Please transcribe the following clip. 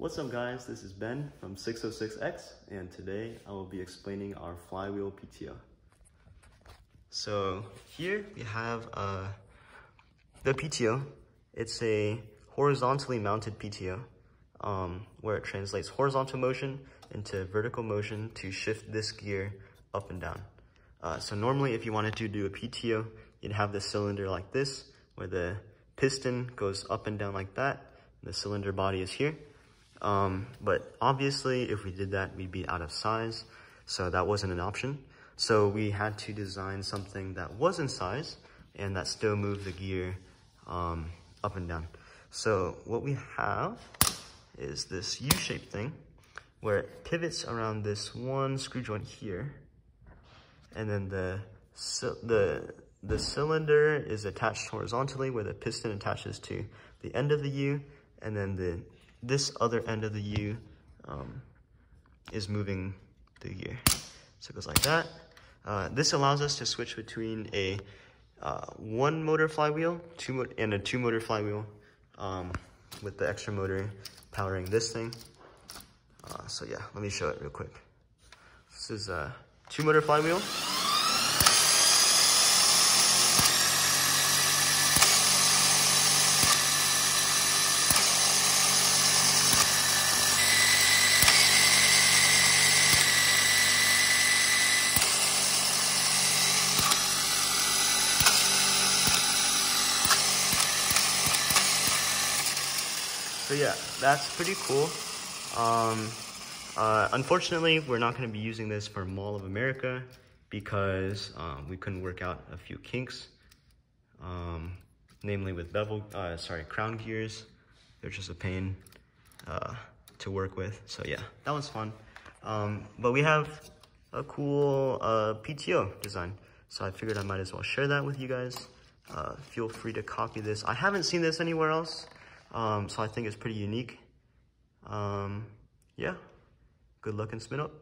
What's up guys, this is Ben from 606X and today I will be explaining our flywheel PTO. So here we have uh, the PTO. It's a horizontally mounted PTO um, where it translates horizontal motion into vertical motion to shift this gear up and down. Uh, so normally if you wanted to do a PTO, you'd have the cylinder like this where the piston goes up and down like that. The cylinder body is here. Um, but obviously, if we did that, we'd be out of size. So that wasn't an option. So we had to design something that was in size and that still moved the gear um, up and down. So what we have is this U-shaped thing where it pivots around this one screw joint here. And then the, the, the cylinder is attached horizontally where the piston attaches to the end of the U. And then the this other end of the U um, is moving the gear. So it goes like that. Uh, this allows us to switch between a uh, one motor flywheel two mo and a two motor flywheel um, with the extra motor powering this thing. Uh, so yeah, let me show it real quick. This is a two motor flywheel. So yeah, that's pretty cool. Um, uh, unfortunately, we're not going to be using this for Mall of America because um, we couldn't work out a few kinks, um, namely with bevel, uh, sorry, crown gears. They're just a pain uh, to work with. So yeah, that was fun. Um, but we have a cool uh, PTO design. So I figured I might as well share that with you guys. Uh, feel free to copy this. I haven't seen this anywhere else. Um, so I think it's pretty unique. Um, yeah, good luck and spin up.